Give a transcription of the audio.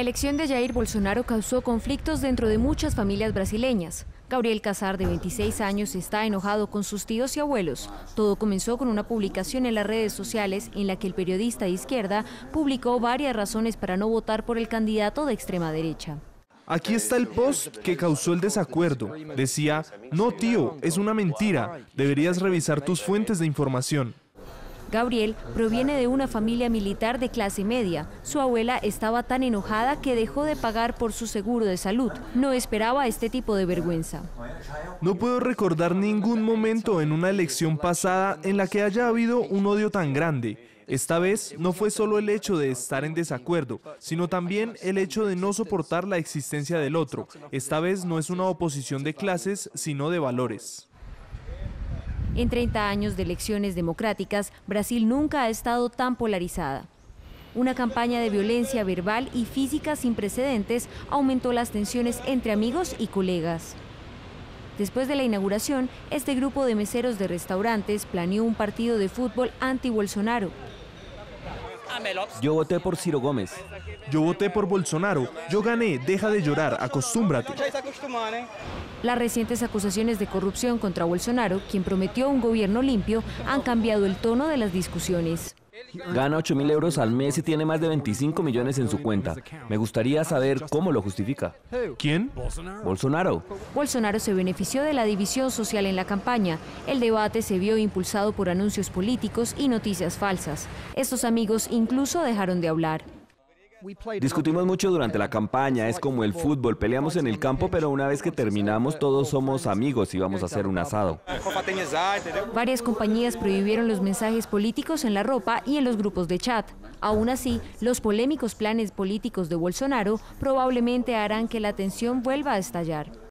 La elección de Jair Bolsonaro causó conflictos dentro de muchas familias brasileñas. Gabriel Casar, de 26 años, está enojado con sus tíos y abuelos. Todo comenzó con una publicación en las redes sociales en la que el periodista de izquierda publicó varias razones para no votar por el candidato de extrema derecha. Aquí está el post que causó el desacuerdo. Decía, no tío, es una mentira. Deberías revisar tus fuentes de información. Gabriel proviene de una familia militar de clase media. Su abuela estaba tan enojada que dejó de pagar por su seguro de salud. No esperaba este tipo de vergüenza. No puedo recordar ningún momento en una elección pasada en la que haya habido un odio tan grande. Esta vez no fue solo el hecho de estar en desacuerdo, sino también el hecho de no soportar la existencia del otro. Esta vez no es una oposición de clases, sino de valores. En 30 años de elecciones democráticas, Brasil nunca ha estado tan polarizada. Una campaña de violencia verbal y física sin precedentes aumentó las tensiones entre amigos y colegas. Después de la inauguración, este grupo de meseros de restaurantes planeó un partido de fútbol anti-Bolsonaro. Yo voté por Ciro Gómez. Yo voté por Bolsonaro. Yo gané. Deja de llorar. Acostúmbrate. Las recientes acusaciones de corrupción contra Bolsonaro, quien prometió un gobierno limpio, han cambiado el tono de las discusiones. Gana 8 mil euros al mes y tiene más de 25 millones en su cuenta. Me gustaría saber cómo lo justifica. ¿Quién? Bolsonaro. Bolsonaro se benefició de la división social en la campaña. El debate se vio impulsado por anuncios políticos y noticias falsas. Estos amigos incluso dejaron de hablar. Discutimos mucho durante la campaña, es como el fútbol, peleamos en el campo, pero una vez que terminamos todos somos amigos y vamos a hacer un asado. Varias compañías prohibieron los mensajes políticos en la ropa y en los grupos de chat. Aún así, los polémicos planes políticos de Bolsonaro probablemente harán que la tensión vuelva a estallar.